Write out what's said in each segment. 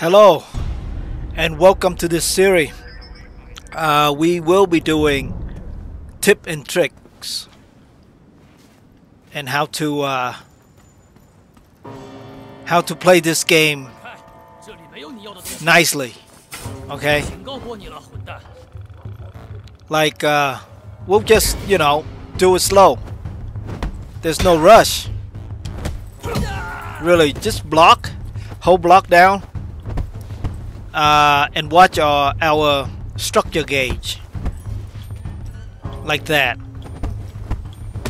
Hello, and welcome to this series. Uh, we will be doing tip and tricks and how to uh, how to play this game nicely. Okay, like uh, we'll just you know do it slow. There's no rush. Really, just block, hold block down, uh, and watch our, our structure gauge. Like that.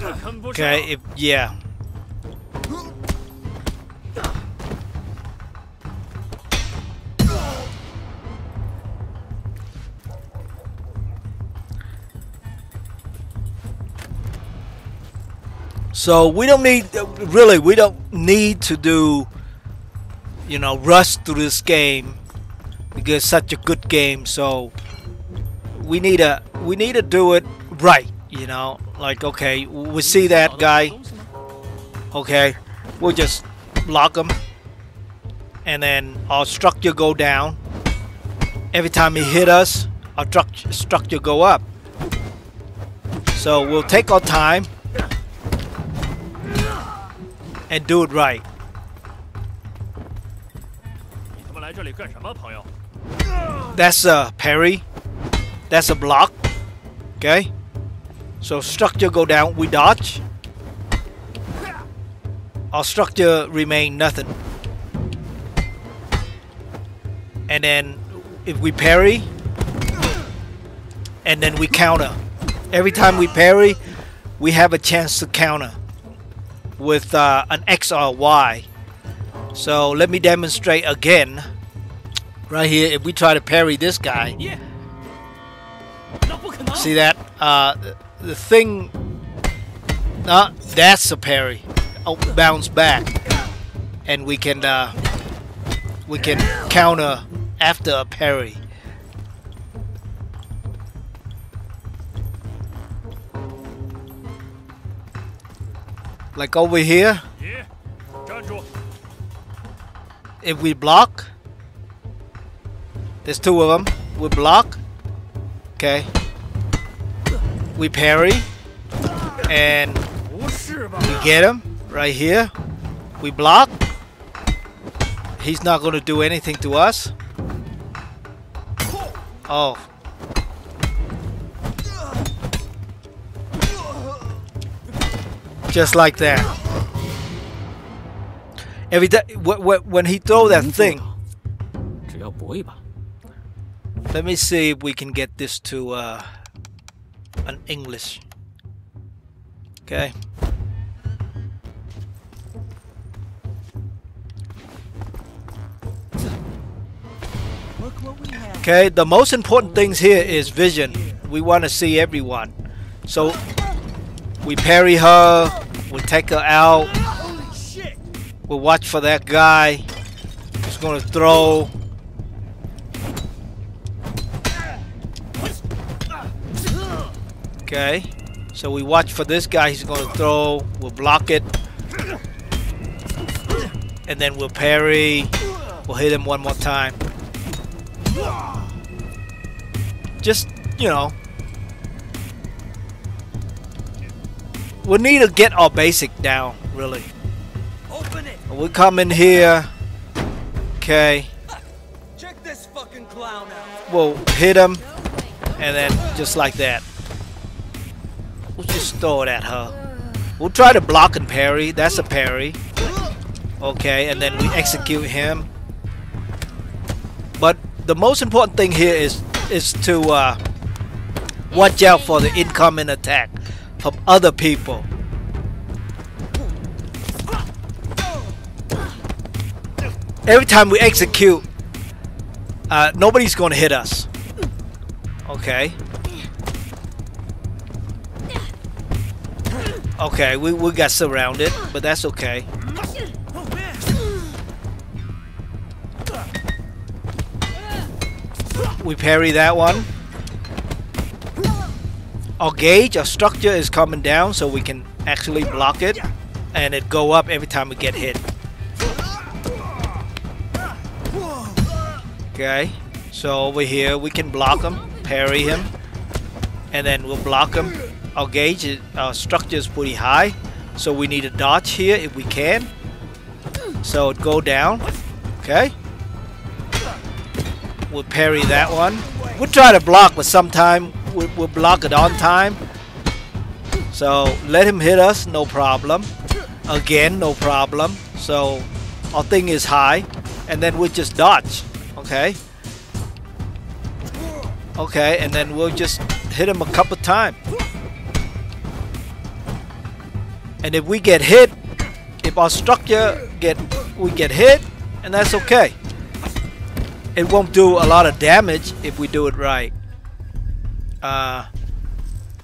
Okay if, yeah. So we don't need, really, we don't need to do, you know, rush through this game because it's such a good game so we need to we need to do it right you know like okay we see that 找到 guy 东西吗 okay we'll just lock him and then our structure go down every time he hit us our struct- structure go up so we'll take our time and do it right 你他妈来这里干什么，朋友？ That's a parry. That's a block. Okay. So structure go down. We dodge. Our structure remain nothing. And then if we parry and then we counter. Every time we parry we have a chance to counter with uh, an X or Y. So let me demonstrate again Right here, if we try to parry this guy. Yeah. See that? Uh, the thing... Uh, that's a parry. Oh, bounce back. And we can, uh, we can counter after a parry. Like over here? Yeah. If we block, there's two of them. We block. Okay. We parry. And we get him right here. We block. He's not going to do anything to us. Oh. Just like that. Every time when he throw that thing, let me see if we can get this to uh, an English. Okay. Okay, the most important things here is vision. We want to see everyone. So we parry her, we take her out, we watch for that guy who's going to throw. Okay, so we watch for this guy. He's going to throw. We'll block it, and then we'll parry. We'll hit him one more time. Just you know, we need to get our basic down. Really, open it. we come in here. Okay, Check this fucking clown out. we'll hit him, and then just like that. We'll just throw it at her. We'll try to block and parry. That's a parry. Okay, and then we execute him. But the most important thing here is is to uh, watch out for the incoming attack from other people. Every time we execute, uh, nobody's going to hit us. Okay. Okay, we, we got surrounded, but that's okay. We parry that one. Our gauge, our structure is coming down so we can actually block it and it go up every time we get hit. Okay, so over here we can block him, parry him, and then we'll block him. Our gauge, our structure is pretty high, so we need to dodge here if we can. So go down, okay. We'll parry that one. We'll try to block, but sometime we'll, we'll block it on time. So let him hit us, no problem. Again, no problem. So our thing is high, and then we'll just dodge, okay. Okay, and then we'll just hit him a couple times. And if we get hit, if our structure get we get hit, and that's okay. It won't do a lot of damage if we do it right. Uh,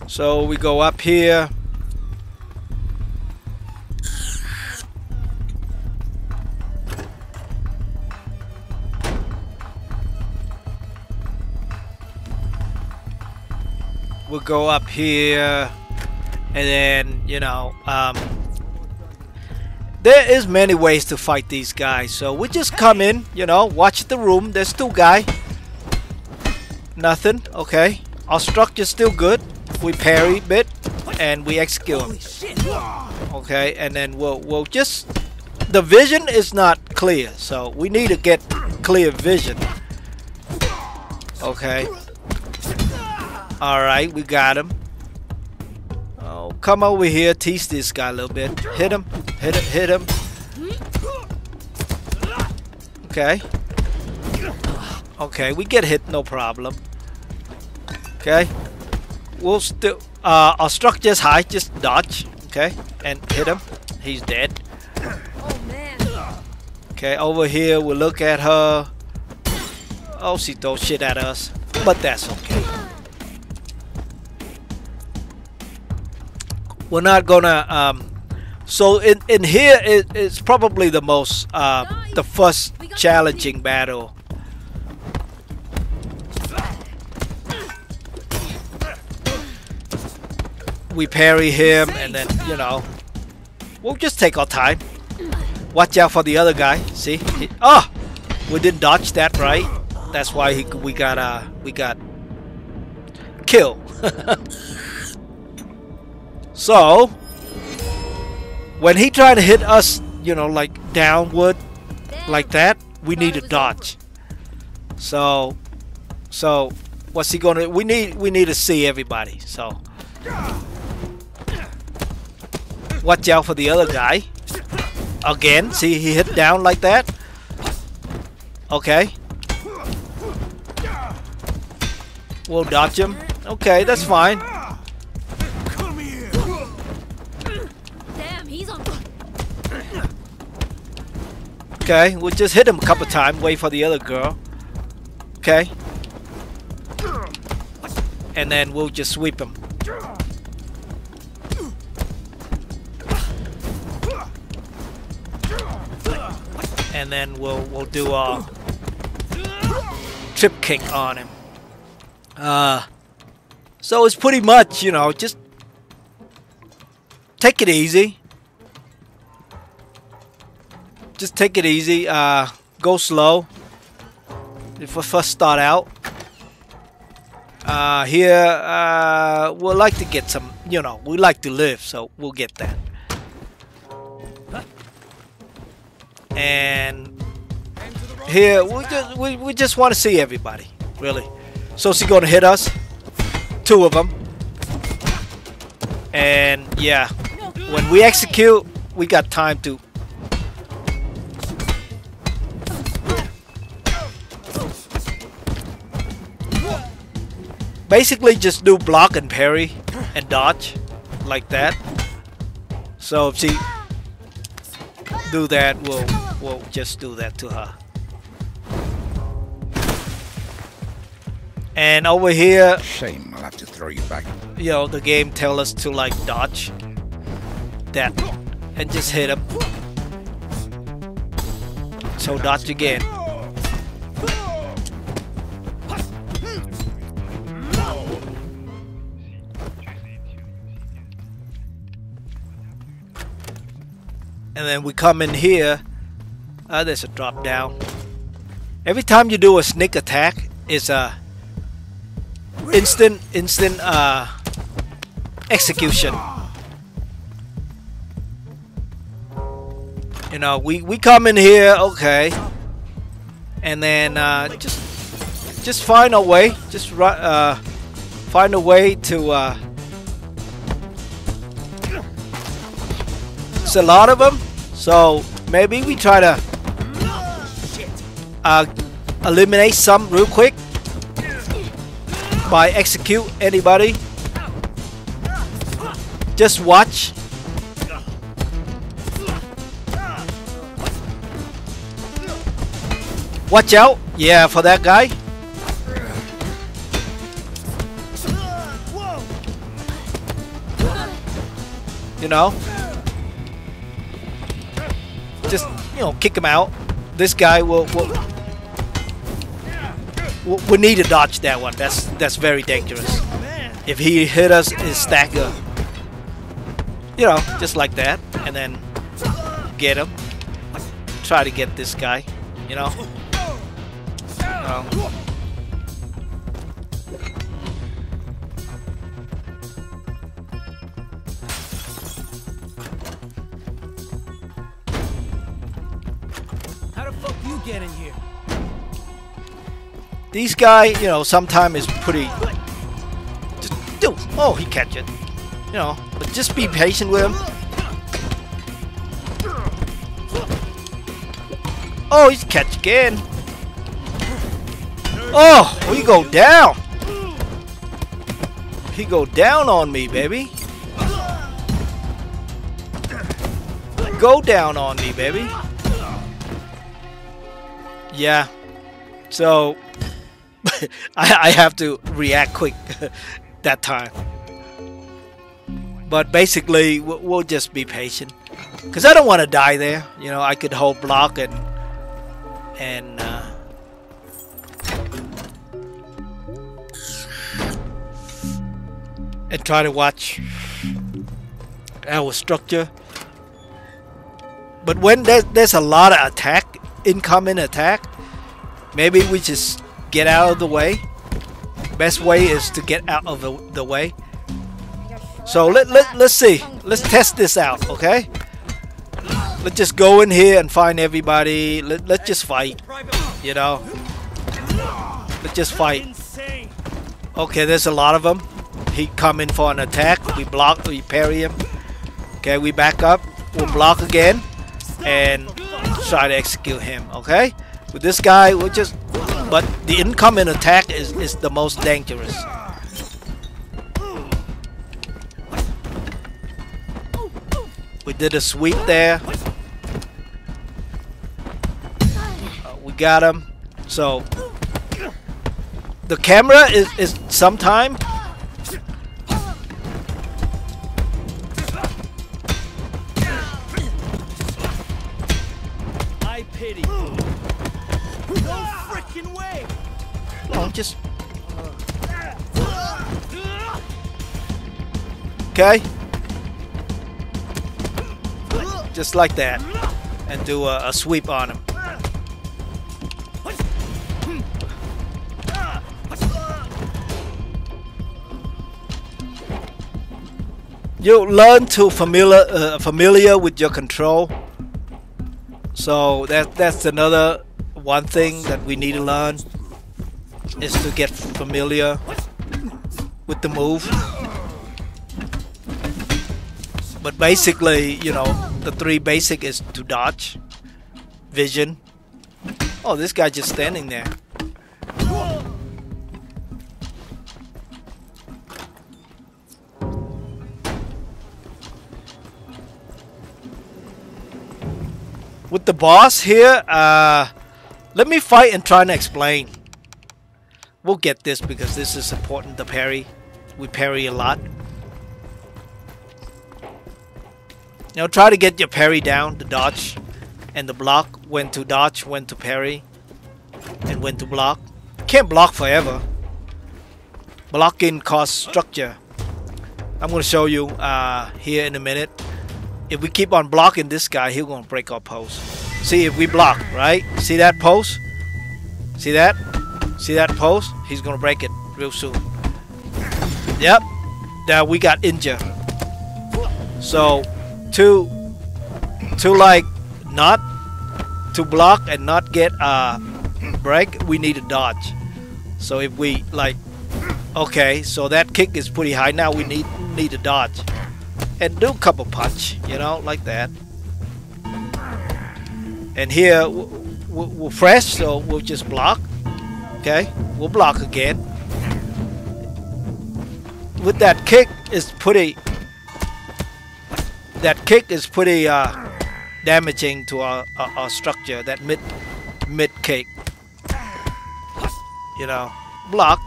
so we go up here. We'll go up here and then, you know, um, there is many ways to fight these guys. So we just come in, you know, watch the room. There's two guy. Nothing. Okay. Our structure's still good. We parry bit and we execute Okay, and then we'll we'll just the vision is not clear, so we need to get clear vision. Okay. Alright, we got him. Come over here, tease this guy a little bit. Hit him, hit him, hit him. Okay. Okay, we get hit, no problem. Okay. We'll still, uh, our structure's high, just dodge. Okay, and hit him. He's dead. Okay, over here, we'll look at her. Oh, she throws shit at us. But that's okay. We're not gonna, um, so in, in here, it, it's probably the most, uh, the first challenging battle. We parry him, and then, you know, we'll just take our time. Watch out for the other guy. See? Oh! We didn't dodge that right. That's why he, we got, uh, we got killed. so, when he tried to hit us, you know, like downward, like that, we need to dodge. So, so, what's he gonna? We need, we need to see everybody. So, watch out for the other guy. Again, see he hit down like that. Okay. We'll dodge him. Okay, that's fine. Okay, we'll just hit him a couple times. Wait for the other girl. Okay. And then we'll just sweep him. And then we'll we'll do a trip kick on him. Uh, so it's pretty much, you know, just take it easy. Just take it easy. Uh, go slow. If we first start out. Uh, here, uh, we'd like to get some, you know, we like to live, so we'll get that. And here, we just, we, we just want to see everybody, really. So is he going to hit us? Two of them. And yeah, when we execute, we got time to basically just do block and parry and dodge like that. So if she do that, we'll we'll just do that to her. And over here, Shame I'll have to throw you back. you know, the game tell us to like dodge that and just hit him. So dodge again. And then we come in here. Uh, there's a drop down. Every time you do a sneak attack, it's a instant instant uh, execution. You know, we we come in here, okay, and then uh, just just find a way, just uh, find a way to. Uh, it's a lot of them, so maybe we try to uh, eliminate some real quick by execute anybody. Just watch Watch out! Yeah, for that guy. You know? You know, kick him out. This guy will... will we need to dodge that one. That's that's very dangerous. If he hit us, his stagger. You know, just like that. And then get him. Try to get this guy. You know? These guy, you know, sometimes is pretty. Just do. Oh, he catch it. You know, but just be patient with him. Oh, he's catch again. Oh, we go down. He go down on me, baby. Go down on me, baby. Yeah. So, I, I have to react quick that time. But basically, we'll just be patient. Because I don't want to die there. You know, I could hold block and... And... Uh, and try to watch our structure. But when there's, there's a lot of attack, incoming attack, maybe we just get out of the way. Best way is to get out of the, the way. So let, let, let's see. Let's test this out, okay? Let's just go in here and find everybody. Let, let's just fight, you know? Let's just fight. Okay, there's a lot of them he come in for an attack. We block, we parry him. Okay, we back up. We'll block again. And try to execute him, okay? With this guy, we'll just... But the incoming attack is, is the most dangerous. We did a sweep there. Uh, we got him. So, the camera is, is sometime just... Okay? Just like that. And do a, a sweep on him. You learn to familiar uh, familiar with your control. So that that's another one thing that we need to learn is to get familiar with the move. But basically, you know, the three basic is to dodge, vision. Oh, this guy just standing there. With the boss here, uh, let me fight and try and explain. We'll get this because this is important, the parry. We parry a lot. Know, try to get your parry down, the dodge, and the block. When to dodge, when to parry, and when to block. Can't block forever. Blocking costs structure. I'm going to show you uh, here in a minute. If we keep on blocking this guy, he's going to break our post. See, if we block, right? See that post? See that? See that post? He's gonna break it real soon. Yep. Now we got injured. So to to like not to block and not get a break, we need to dodge. So if we like okay, so that kick is pretty high. Now we need need to dodge and do a couple punch, you know, like that. And here we're fresh, so we'll just block. Okay, we'll block again. With that kick, is pretty. That kick is pretty uh, damaging to our, our, our structure. That mid mid kick. You know, block.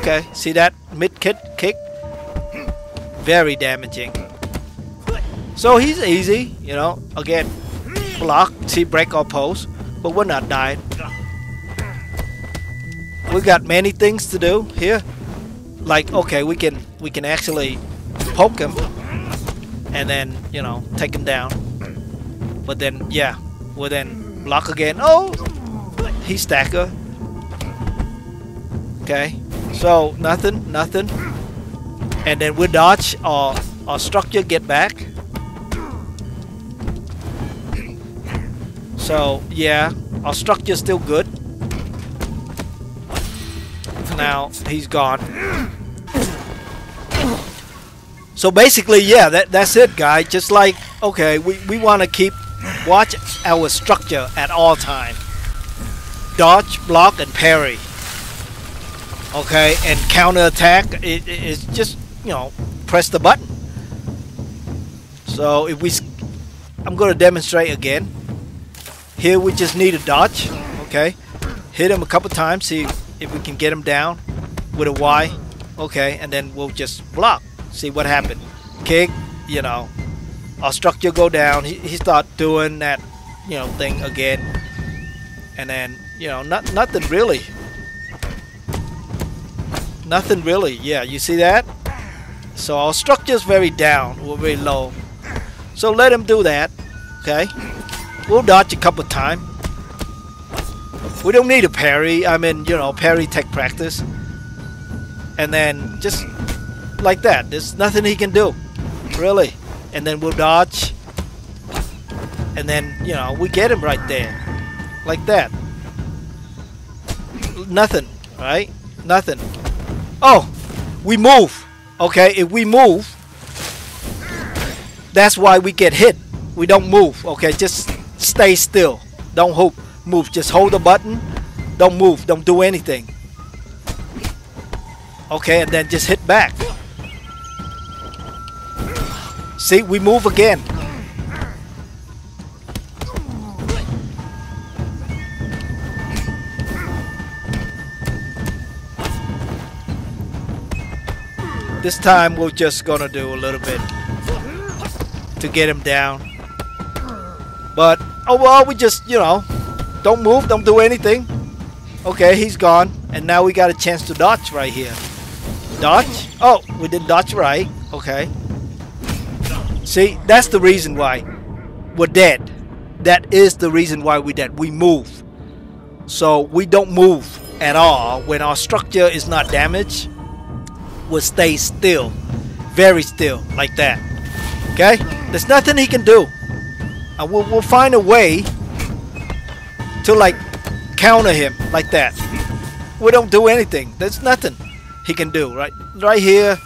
Okay, see that mid kick kick? Very damaging. So he's easy, you know. Again, block, see break our pose, but we're not dying. We got many things to do here. Like okay, we can we can actually poke him and then you know take him down. But then yeah, we'll then block again. Oh, he stacker. Okay, so nothing, nothing, and then we dodge our our structure get back. So, yeah, our structure's still good. Now, he's gone. So basically, yeah, that, that's it, guy. Just like, okay, we, we want to keep, watch our structure at all time. Dodge, block, and parry. Okay, and counter attack, it, it's just, you know, press the button. So if we, I'm going to demonstrate again. Here we just need a dodge. Okay. Hit him a couple times. See if we can get him down with a Y. Okay. And then we'll just block. See what happened. Kick. You know. Our structure go down. He, he start doing that, you know, thing again. And then, you know, not nothing really. Nothing really. Yeah, you see that? So our structure's very down. We're very low. So let him do that. Okay. We'll dodge a couple times. We don't need a parry. I mean, you know, parry tech practice. And then just like that. There's nothing he can do. Really. And then we'll dodge. And then, you know, we get him right there. Like that. Nothing. Right? Nothing. Oh! We move. Okay, if we move, that's why we get hit. We don't move. Okay, just stay still. Don't hope, move. Just hold the button. Don't move. Don't do anything. Okay, and then just hit back. See, we move again. This time we're just gonna do a little bit to get him down. But Oh well, we just, you know, don't move, don't do anything. Okay, he's gone. And now we got a chance to dodge right here. Dodge? Oh, we did dodge right. Okay. See, that's the reason why we're dead. That is the reason why we're dead. We move. So we don't move at all when our structure is not damaged. We'll stay still. Very still, like that. Okay? There's nothing he can do. And we'll, we'll find a way to like counter him like that. We don't do anything. There's nothing he can do. Right, right here,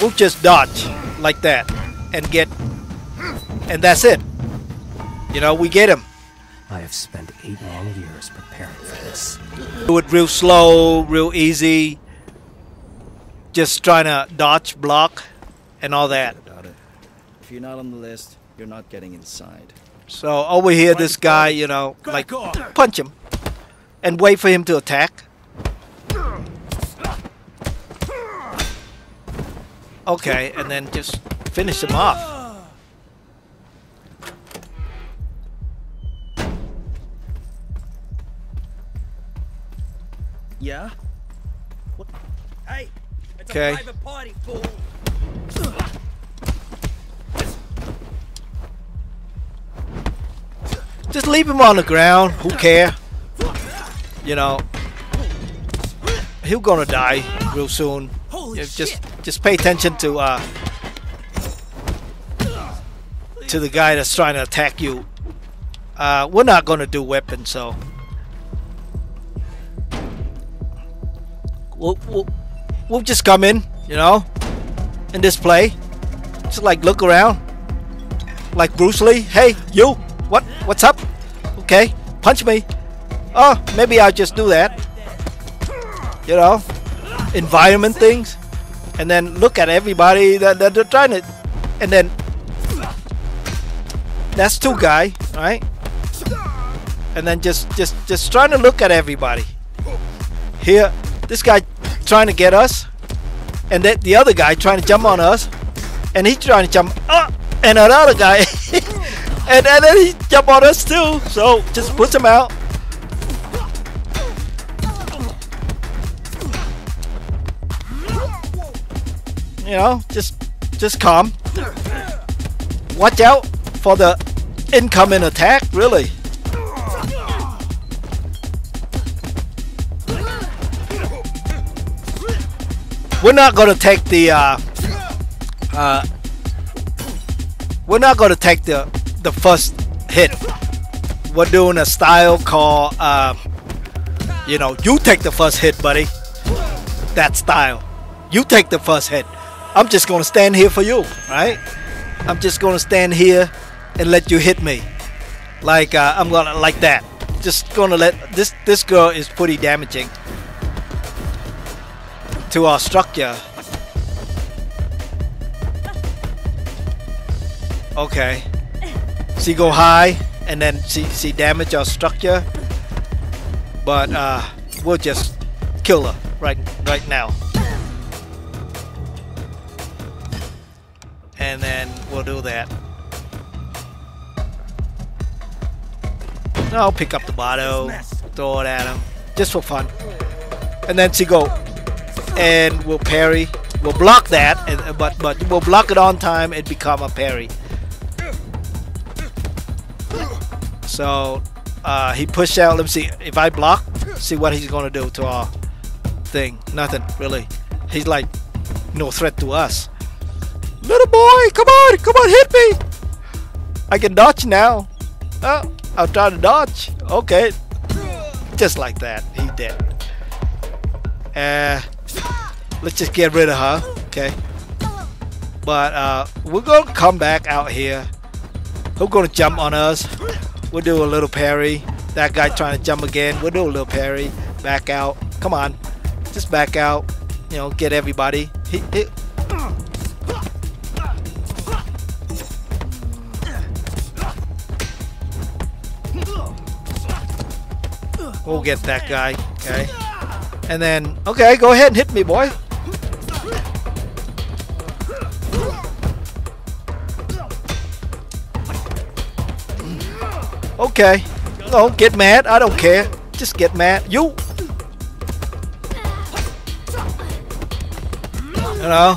we'll just dodge like that and get, and that's it. You know, we get him. I have spent eight long years preparing for this. Do it real slow, real easy. Just trying to dodge, block, and all that. If you're not on the list, you're not getting inside. So over here, this guy, you know, like punch him and wait for him to attack. Okay, and then just finish him off. Yeah? What? Hey, it's Okay. a private party, fool. Just leave him on the ground. Who care? You know, he'll gonna die real soon. Just just pay attention to uh to the guy that's trying to attack you. Uh, we're not gonna do weapons, so we'll, we'll we'll just come in, you know, in this play. Just like look around, like Bruce Lee. Hey, you, what? What's up? Okay, punch me. Oh, maybe I'll just do that. You know, environment things, and then look at everybody that, that they're trying to, and then that's two guy, right? And then just just just trying to look at everybody. Here, this guy trying to get us, and then the other guy trying to jump on us, and he's trying to jump up, and another guy, and, and then he jump on us too. So just push him out. You know, just just calm. Watch out for the incoming attack, really. We're not gonna take the uh, uh, we're not gonna take the the first hit. We're doing a style called uh, you know, you take the first hit, buddy. That style. You take the first hit. I'm just gonna stand here for you, right? I'm just gonna stand here and let you hit me. Like uh, I'm gonna like that. Just gonna let this this girl is pretty damaging to our structure. Okay. She go high and then she she damage our structure. But uh we'll just kill her right right now. And then we'll do that. I'll pick up the bottle, throw it at him, just for fun. And then she go, and we'll parry. We'll block that, and, but but we'll block it on time and become a parry. So uh, he pushed out. Let me see if I block. See what he's gonna do to our thing. Nothing really. He's like no threat to us. Little boy, come on, come on, hit me. I can dodge now. Oh, I'll try to dodge. Okay, just like that. He dead. Uh, let's just get rid of her. Okay. But uh, we're gonna come back out here. Who's gonna jump on us? We'll do a little parry. That guy trying to jump again. We'll do a little parry. Back out. Come on, just back out. You know, get everybody. He, he, We'll get that guy. Okay. And then, okay, go ahead and hit me, boy. Okay. No, get mad. I don't care. Just get mad. You. You know?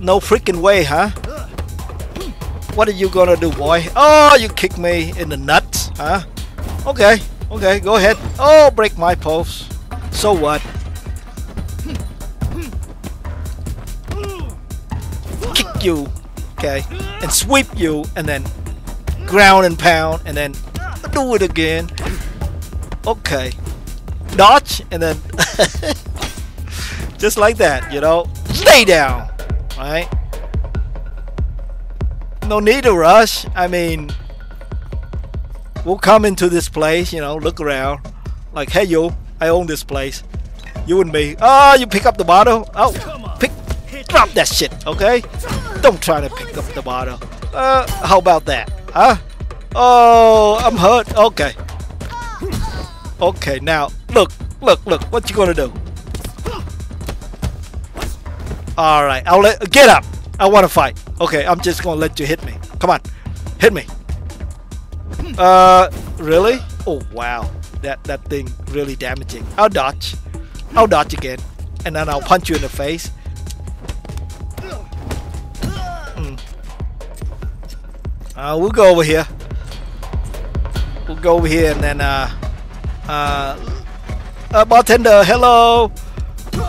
No freaking way, huh? What are you gonna do, boy? Oh, you kick me in the nuts, huh? Okay. Okay, go ahead. Oh, break my post. So what? Kick you. Okay. And sweep you. And then ground and pound. And then do it again. Okay. Dodge. And then just like that, you know. Stay down. Right? No need to rush. I mean, we'll come into this place, you know, look around. Like, hey, you, I own this place. You and me. Oh, you pick up the bottle? Oh, pick, drop that shit, okay? Don't try to pick up the bottle. Uh, how about that, huh? Oh, I'm hurt. Okay. Okay, now, look, look, look, what you gonna do? Alright, I'll let, get up. I wanna fight. Okay, I'm just gonna let you hit me. Come on, hit me. Uh, really? Oh wow, that that thing really damaging. I'll dodge. I'll dodge again, and then I'll punch you in the face. Uh, we'll go over here. We'll go over here and then uh, uh, uh, bartender. Hello,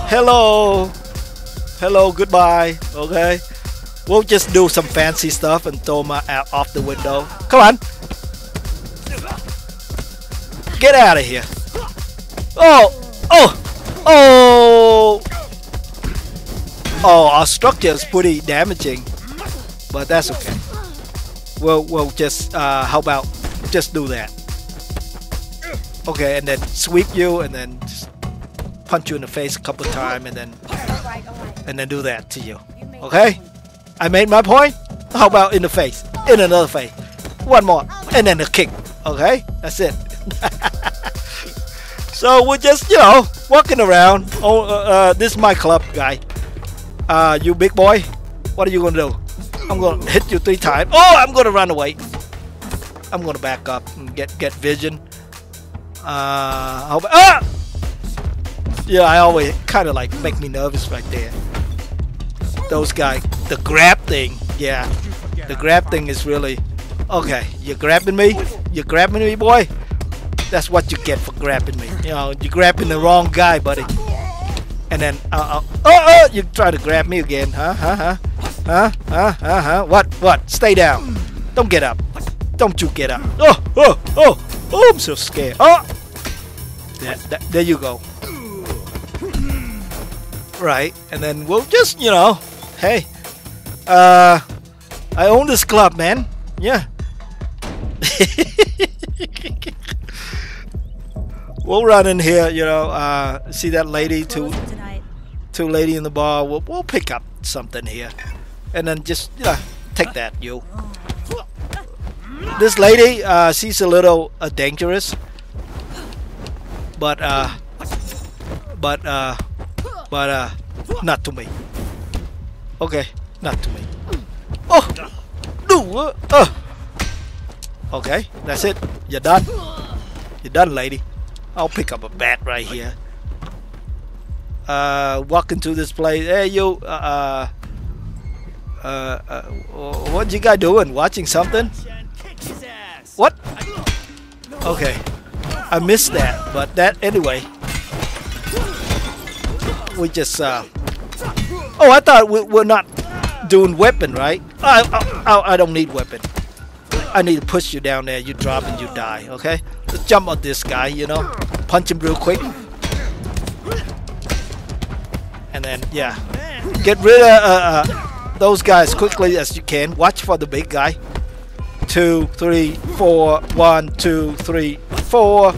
hello, hello. Goodbye. Okay. We'll just do some fancy stuff and throw my out off the window. Come on. Get out of here. Oh, oh, oh. Oh, our structure is pretty damaging, but that's okay. We'll we'll just uh, how about just do that. Okay, and then sweep you, and then punch you in the face a couple of times, and then and then do that to you. Okay? I made my point. How about in the face? In another face. One more. And then a kick. Okay? That's it. so we're just, you know, walking around. Oh, uh, uh, this is my club, guy. Uh, you big boy. What are you gonna do? I'm gonna hit you three times. Oh, I'm gonna run away. I'm gonna back up and get get vision. Uh, about, ah! Yeah, I always kind of like make me nervous right there those guys. The grab thing, yeah. The grab thing is really okay. You're grabbing me. You're grabbing me, boy. That's what you get for grabbing me. You know, you're grabbing the wrong guy, buddy. And then, uh, uh, oh, oh, you try to grab me again, huh? Huh? Huh? Huh? Huh? Huh? Huh? What? What? Stay down. Don't get up. Don't you get up. Oh, oh, oh, oh! I'm so scared. Oh, there, there, there you go. Right, and then we'll just, you know, hey, uh, I own this club, man. Yeah. we'll run in here, you know, uh, see that lady, two, tonight. two lady in the bar. We'll, we'll pick up something here, and then just, know, take that, you. This lady, uh, she's a little uh, dangerous, but, uh, but, uh, but, uh, not to me. Okay, not to me. Oh, no, uh, uh. Okay, that's it. You're done. You're done, lady. I'll pick up a bat right here. Uh, walk into this place. Hey, you. Uh, uh, uh, what you guys doing? Watching something? What? Okay, I missed that. But that anyway. We just. Uh, oh, I thought we, we're not doing weapon, right? I, I, I, I don't need weapon. I need to push you down there. You drop and you die. Okay. Let's jump on this guy. You know, punch him real quick. And then yeah, get rid of uh, uh, those guys quickly as you can. Watch for the big guy. Two, three, four. One, two, three, four.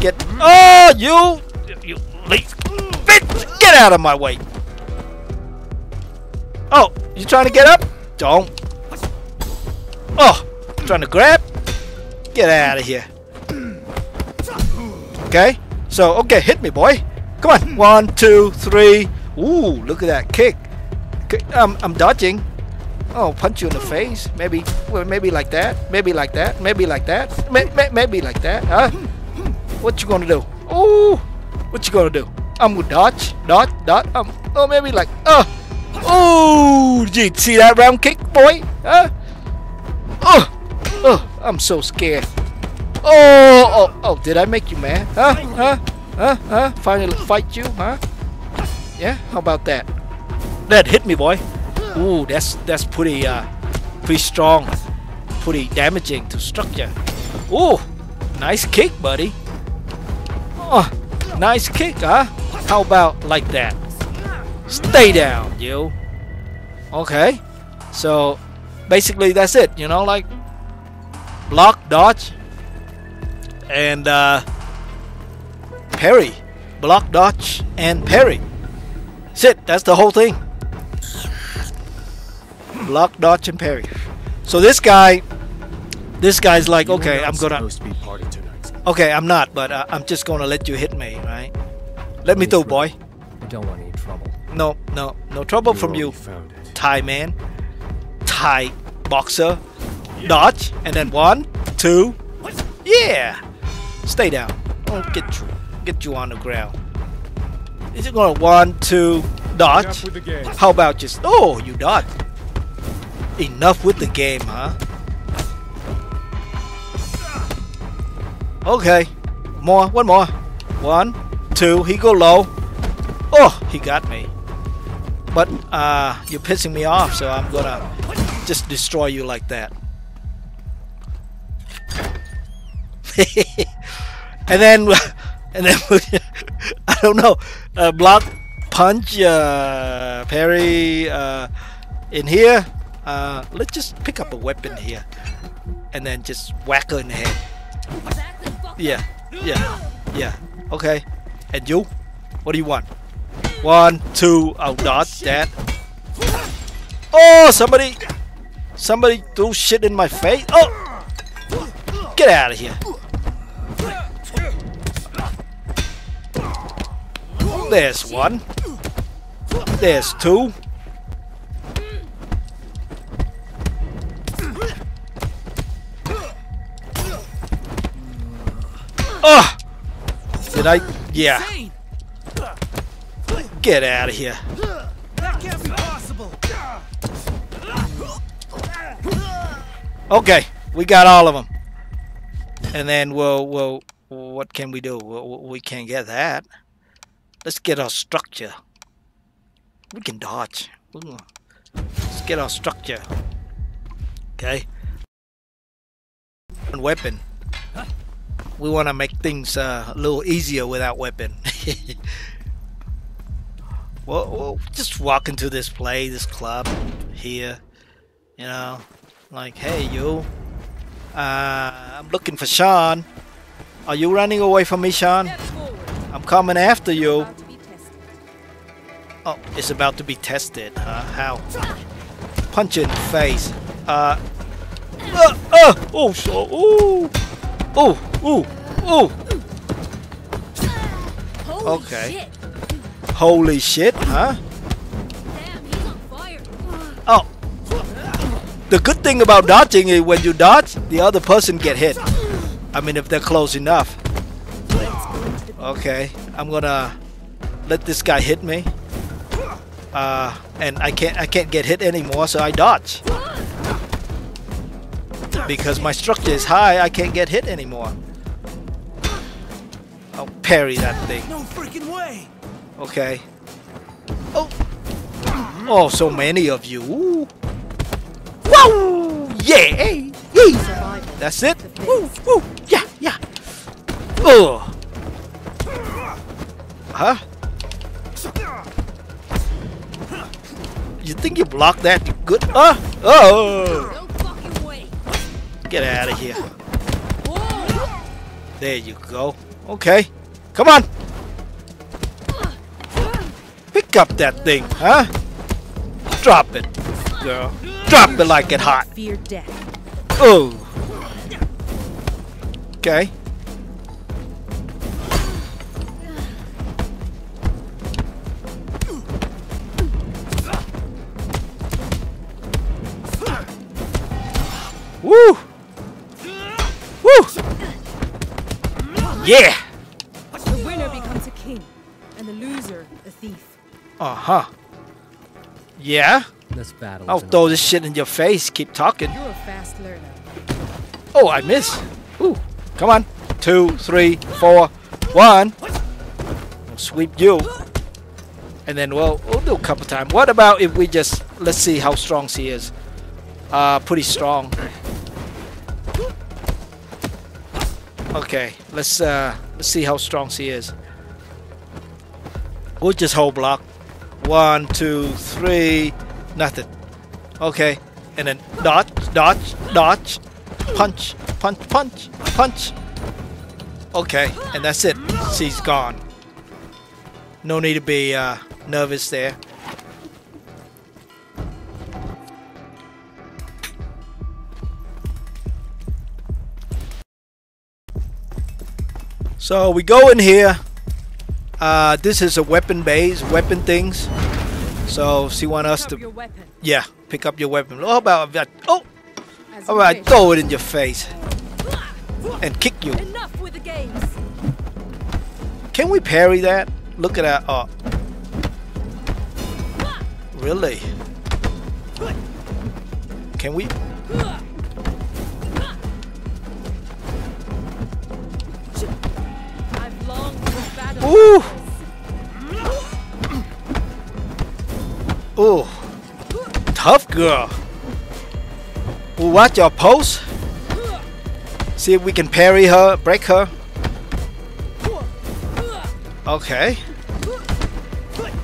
Get. Oh, you, you. Bitch, get out of my way. Oh, you trying to get up? Don't. Oh, trying to grab? Get out of here. Okay, so, okay, hit me, boy. Come on. One, two, three. Ooh, look at that kick. K- I'm, dodging. Oh, punch you in the face. Maybe, well, maybe like that. Maybe like that. Maybe like that. May, may, maybe like that, huh? What you gonna do? Oh, what you gonna do? I'm gonna dodge, dodge, dodge. Um, oh, maybe like, uh, oh, you see that round kick, boy? Huh? Oh, oh, I'm so scared. Oh, oh, oh, did I make you mad? Huh? Huh? Huh? Huh? Finally fight you, huh? Yeah, how about that? That hit me, boy. Ooh, that's that's pretty uh, pretty strong, pretty damaging to structure. Ooh, nice kick, buddy. Oh, nice kick, huh? How about like that? Stay down, you. Okay, so basically that's it. You know, like block, dodge, and uh, parry. Block, dodge, and parry. That's it. That's the whole thing. Block, dodge, and parry. So this guy, this guy's like, okay, I'm gonna. supposed to be party tonight. Okay, I'm not, but uh, I'm just gonna let you hit me, right? Let me through, boy. I don't want any trouble. No, no, no trouble from you, Found it. Thai man, Thai boxer. Dodge, and then one, two, yeah. Stay down. I'll get you, get you on the ground. Is it gonna one, two, dodge? with the game. How about just oh, you dodge? Enough with the game, huh? Okay, more, one more, one, two. He go low. Oh, he got me. But uh, you're pissing me off, so I'm gonna just destroy you like that. and then, and then, I don't know, uh, block, punch, uh, parry, uh, in here. Uh, let's just pick up a weapon here, and then just whack her in the head. Yeah, yeah, yeah. Okay. And you? What do you want? One, two, I'll dodge that. Oh, somebody, somebody threw shit in my face. Oh, get out of here. There's one. There's two. Oh! Did I? Yeah. Get out of here. That can't be possible. Okay, we got all of them. And then we'll, we'll, what can we do? We'll, can't get that. Let's get our structure. We can dodge. Let's get our structure. Okay. And weapon. We want to make things uh, a little easier without weapon. well, we'll just walk into this play, this club here. You know, like, hey, you. Uh, I'm looking for Sean. Are you running away from me, Sean? I'm coming after you. Oh, it's about to be tested, huh? How? Punch in the face. Uh. Uh, uh, oh, so, ooh. Ooh, ooh. Holy Okay. shit. Holy shit, huh? Damn, he's on fire. Oh. The good thing about dodging is when you dodge, the other person get hit. I mean, if they're close enough. Okay, I'm gonna let this guy hit me. Uh, and I can't, I can't get hit anymore, so I dodge. Because my structure is high, I can't get hit anymore. I'll parry that thing. No freaking way. Okay. Oh. Oh, so many of you. Ooh. Woo! Yeah! yeah. That's it. Woo! Woo! Yeah! Yeah! Oh! Huh? You think you blocked that good? Uh, oh! No fucking way. Get out of here. There you go. Okay. Come on! Pick up that thing, huh? Drop it, girl. Drop it like it hot. Fear death. Oh. Okay. Woo! Yeah! The winner becomes a king, and the loser a thief. Uh-huh. Yeah? This battle I'll throw this shit in your face. Keep talking. You're a fast learner. Oh, I miss. Ooh, come on. Two, three, four, one. We'll sweep you. And then we'll, we'll do a couple times. What about if we just, let's see how strong she is. Uh, pretty strong. Okay, let's, uh, let's see how strong she is. We'll just hold block. One, two, three, nothing. Okay, and then dodge, dodge, dodge, punch, punch, punch, punch. Okay, and that's it. She's gone. No need to be uh, nervous there. So we go in here. Uh, this is a weapon base, weapon things. So she want us to, up your weapon. yeah, pick up your weapon. How about that? Oh, As how you about I wish. throw it in your face and kick you? Enough with the games. Can we parry that? Look at that. Oh. Really? Can we? Ooh! Ooh. Tough girl. Watch your pose. See if we can parry her, break her. Okay.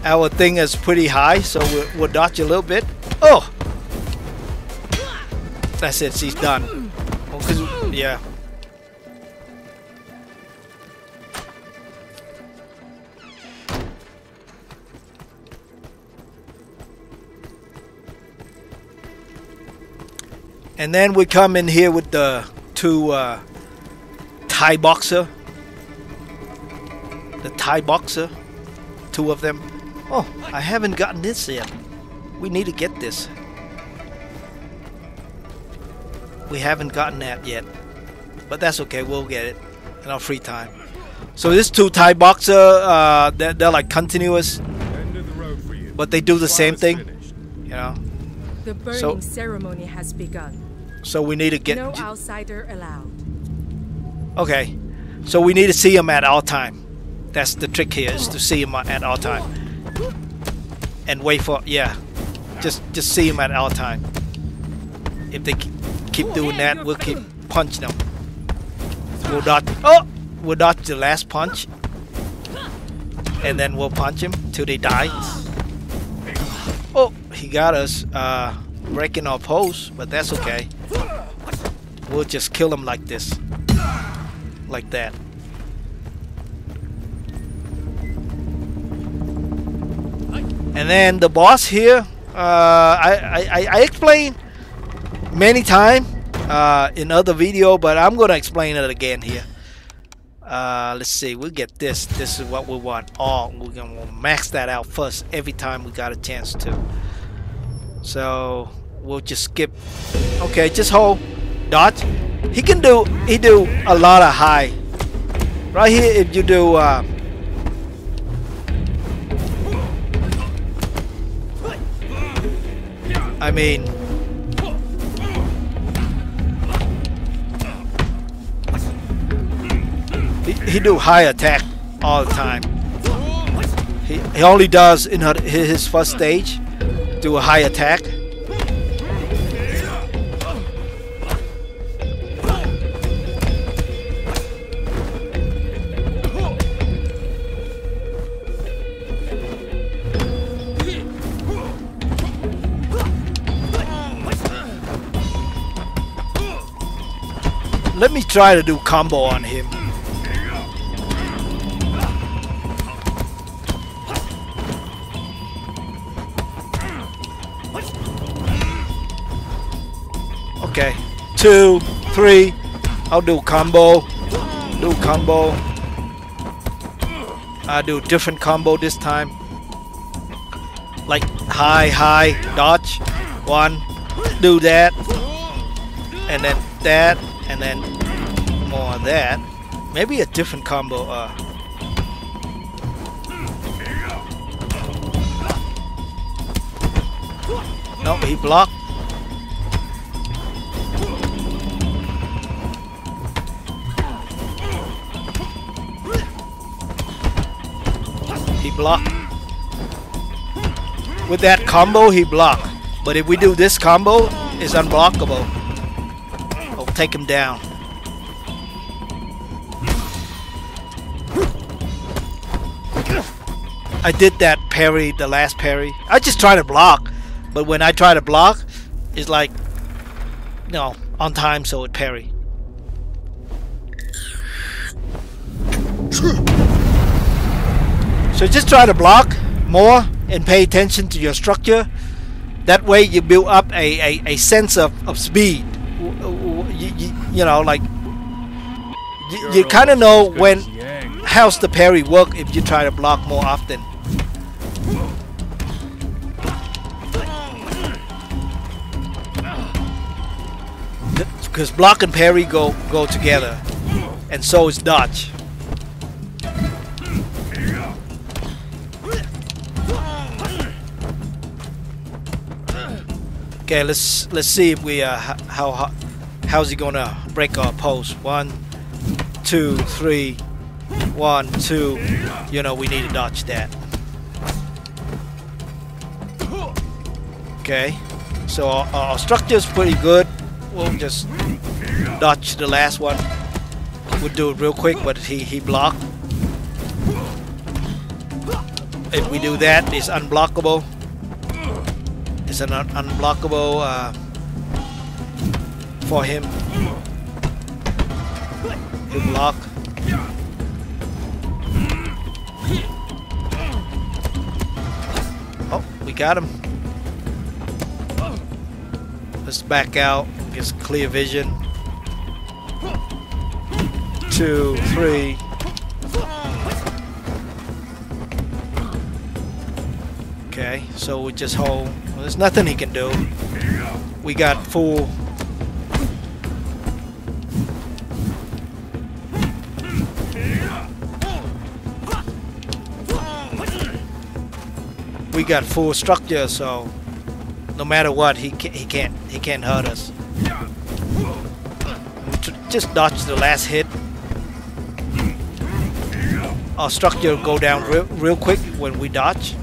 Our thing is pretty high, so we'll, we'll dodge a little bit. Oh! That's it, she's done. Oh, yeah. And then we come in here with the two uh, Thai boxer. The Thai boxer. Two of them. Oh, I haven't gotten this yet. We need to get this. We haven't gotten that yet. But that's okay, we'll get it in our free time. So this two Thai boxer, uh, they're, they're like continuous, End of the road for you. but they do the same thing, you know. The burning So- ceremony has begun. So we need to get. no outsider allowed. Okay, so we need to see him at all time. That's the trick here is to see him at all time, and wait for yeah, just just see him at all time. If they keep doing that, we'll keep punching them. We'll dodge. Oh, we'll dodge the last punch, and then we'll punch him till they die. Oh, he got us uh, breaking our pose, but that's okay. We'll just kill him like this like that. And then the boss here, uh, I, I, I explained many times uh, in other video, but I'm gonna explain it again here. Uh, let's see, we'll get this. This is what we want. All we're gonna max that out first every time we got a chance to. So we'll just skip. Okay, just hold, dodge. He can do. He do a lot of high. Right here, if you do. Uh, I mean. He, he do high attack all the time. He, he only does in her, his first stage do a high attack. Try to do combo on him. Okay, two, three. I'll do combo. Do combo. I do different combo this time. Like high, high, dodge. One, do that, and then that, and then of that. Maybe a different combo. Uh, no, he blocked. He blocked. With that combo, he blocked. But if we do this combo, it's unblockable. I'll take him down. I did that parry, the last parry. I just try to block, but when I try to block, it's like, you know, on time, so it parry. So just try to block more and pay attention to your structure. That way you build up a, a, a sense of, of speed. You, you, you know, like you, you kind of know when how's the parry work if you try to block more often. Because block and parry go go together, and so is dodge. Okay, let's let's see if we uh how how how's he gonna break our pose. One, two, three, one, two. You know we need to dodge that. Okay, so our, our structure is pretty good. We'll just dodge the last one. We'll do it real quick, but he, he blocked. If we do that, it's unblockable. It's an un unblockable uh, for him. He block. Oh, we got him. Let's back out. Get clear vision. Two, three. Okay, so we just hold. Well, there's nothing he can do. We got full. We got full structure, so no matter what, he can't, he can't he can't hurt us. Just dodge the last hit. Our structure go down real, real quick when we dodge.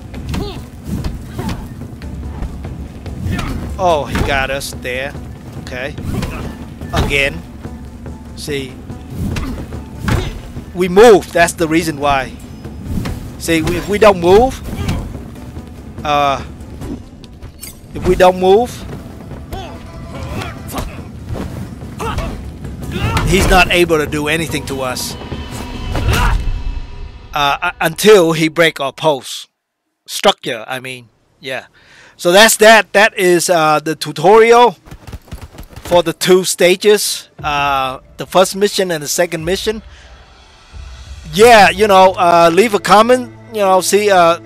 Oh, he got us there. Okay. Again. See. We move. That's the reason why. See, if we don't move, uh, if we don't move, he's not able to do anything to us uh, until he break our post structure. I mean, yeah. So that's that. That is uh, the tutorial for the two stages, uh, the first mission and the second mission. Yeah, you know, uh, leave a comment. You know, see uh,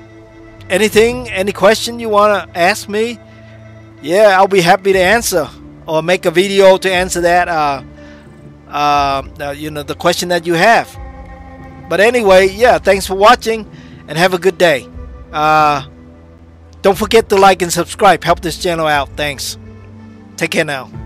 anything, any question you wanna ask me. Yeah, I'll be happy to answer or make a video to answer that. Uh, uh, you know, the question that you have. But anyway, yeah, thanks for watching and have a good day. Uh, don't forget to like and subscribe. Help this channel out. Thanks. Take care now.